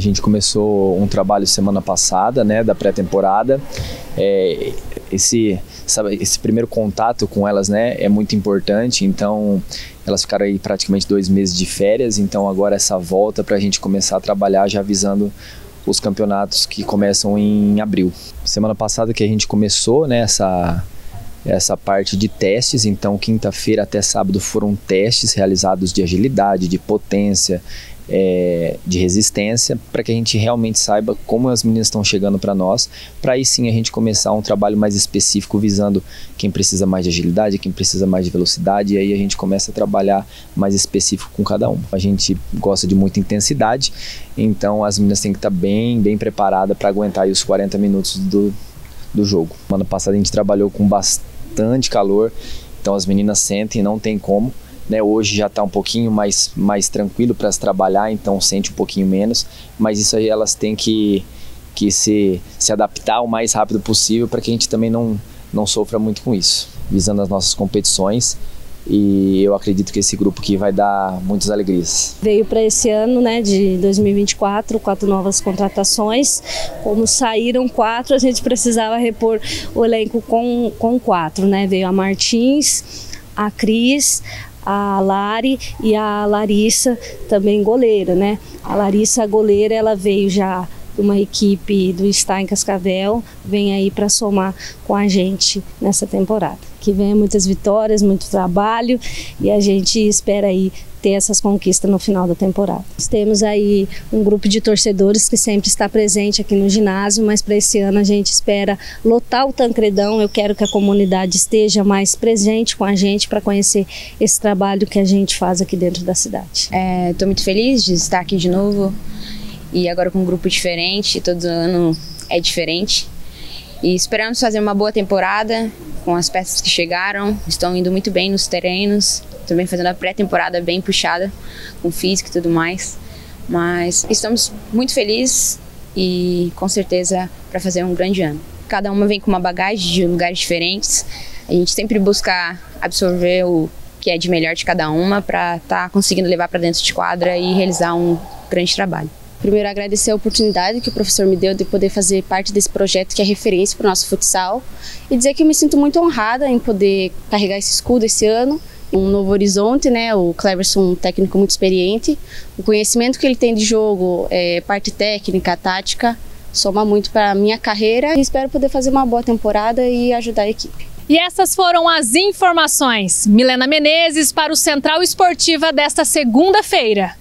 A gente começou um trabalho semana passada, né, da pré-temporada. É, esse, sabe, esse primeiro contato com elas, né, é muito importante. Então, elas ficaram aí praticamente dois meses de férias. Então, agora essa volta para a gente começar a trabalhar já visando os campeonatos que começam em abril. Semana passada que a gente começou, né, essa essa parte de testes. Então, quinta-feira até sábado foram testes realizados de agilidade, de potência, é, de resistência, para que a gente realmente saiba como as meninas estão chegando para nós, para aí sim a gente começar um trabalho mais específico visando quem precisa mais de agilidade, quem precisa mais de velocidade, e aí a gente começa a trabalhar mais específico com cada um. A gente gosta de muita intensidade, então as meninas têm que estar bem, bem preparadas para aguentar os 40 minutos do, do jogo. Ano passado a gente trabalhou com bastante calor, então as meninas sentem, não tem como. Né, hoje já está um pouquinho mais, mais tranquilo para se trabalhar, então sente um pouquinho menos, mas isso aí elas têm que, que se, se adaptar o mais rápido possível para que a gente também não, não sofra muito com isso, visando as nossas competições. E eu acredito que esse grupo aqui vai dar muitas alegrias. Veio para esse ano, né, de 2024, quatro novas contratações. Como saíram quatro, a gente precisava repor o elenco com, com quatro, né? Veio a Martins, a Cris, a Lari e a Larissa também goleira, né? A Larissa goleira, ela veio já de uma equipe do Stein Cascavel, vem aí para somar com a gente nessa temporada. Que venha muitas vitórias, muito trabalho e a gente espera aí ter essas conquistas no final da temporada. Nós temos aí um grupo de torcedores que sempre está presente aqui no ginásio, mas para esse ano a gente espera lotar o Tancredão. Eu quero que a comunidade esteja mais presente com a gente para conhecer esse trabalho que a gente faz aqui dentro da cidade. Estou é, muito feliz de estar aqui de novo e agora com um grupo diferente, todo ano é diferente. E esperamos fazer uma boa temporada com as peças que chegaram, estão indo muito bem nos treinos, também fazendo a pré-temporada bem puxada, com físico e tudo mais. Mas estamos muito felizes e com certeza para fazer um grande ano. Cada uma vem com uma bagagem de lugares diferentes. A gente sempre busca absorver o que é de melhor de cada uma para estar tá conseguindo levar para dentro de quadra e realizar um grande trabalho. Primeiro, agradecer a oportunidade que o professor me deu de poder fazer parte desse projeto que é referência para o nosso futsal e dizer que eu me sinto muito honrada em poder carregar esse escudo esse ano um novo horizonte, né? O Cleverson, um técnico muito experiente. O conhecimento que ele tem de jogo, é, parte técnica, tática, soma muito para a minha carreira e espero poder fazer uma boa temporada e ajudar a equipe. E essas foram as informações. Milena Menezes para o Central Esportiva desta segunda-feira.